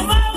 Mama.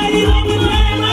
Lady,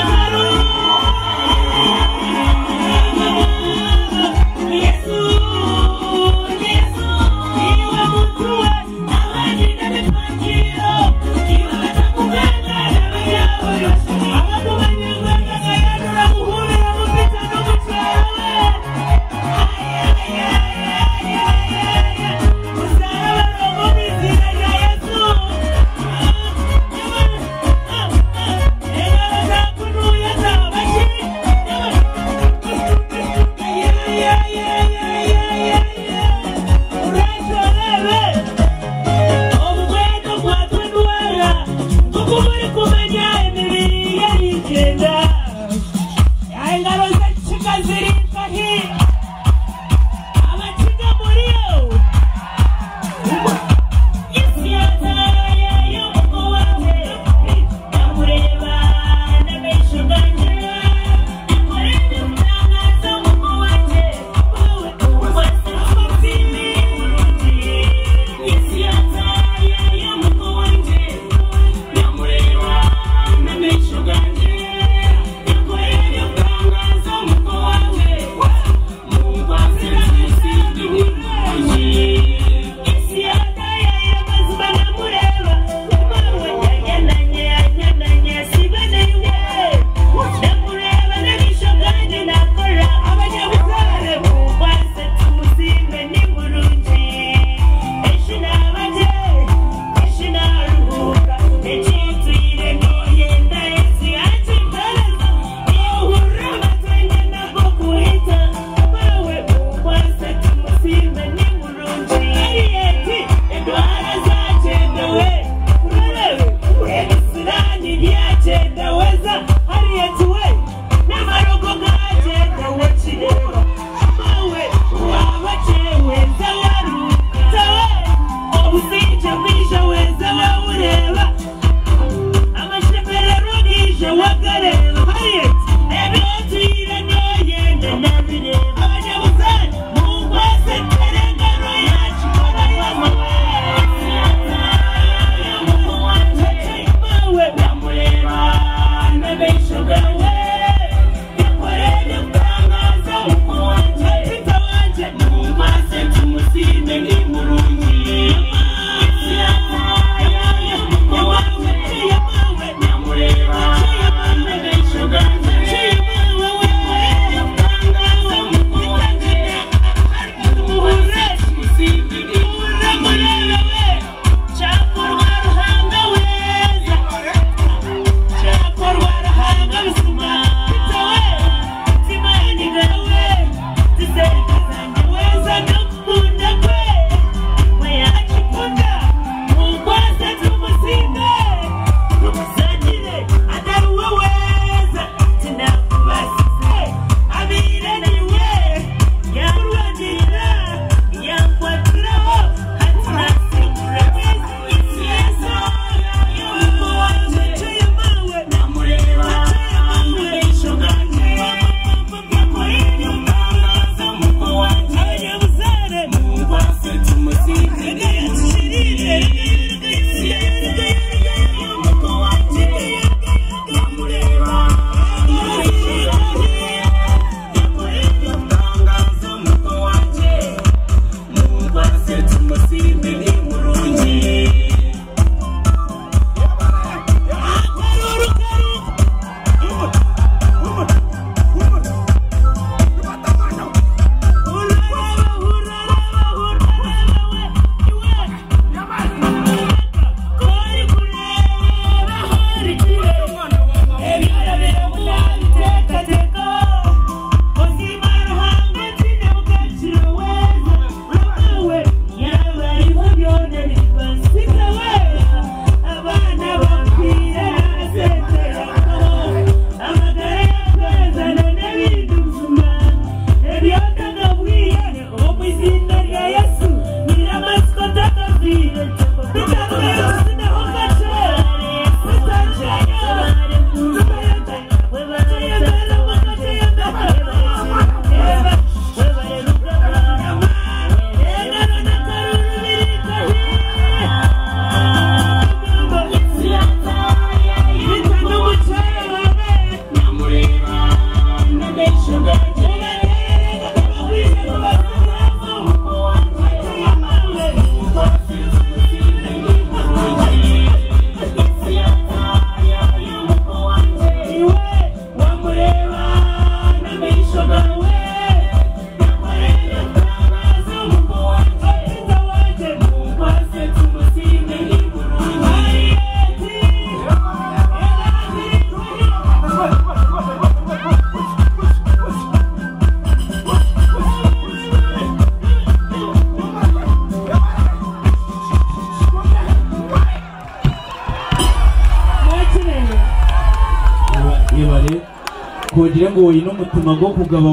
kugira ngo ino mutima gwo kugaba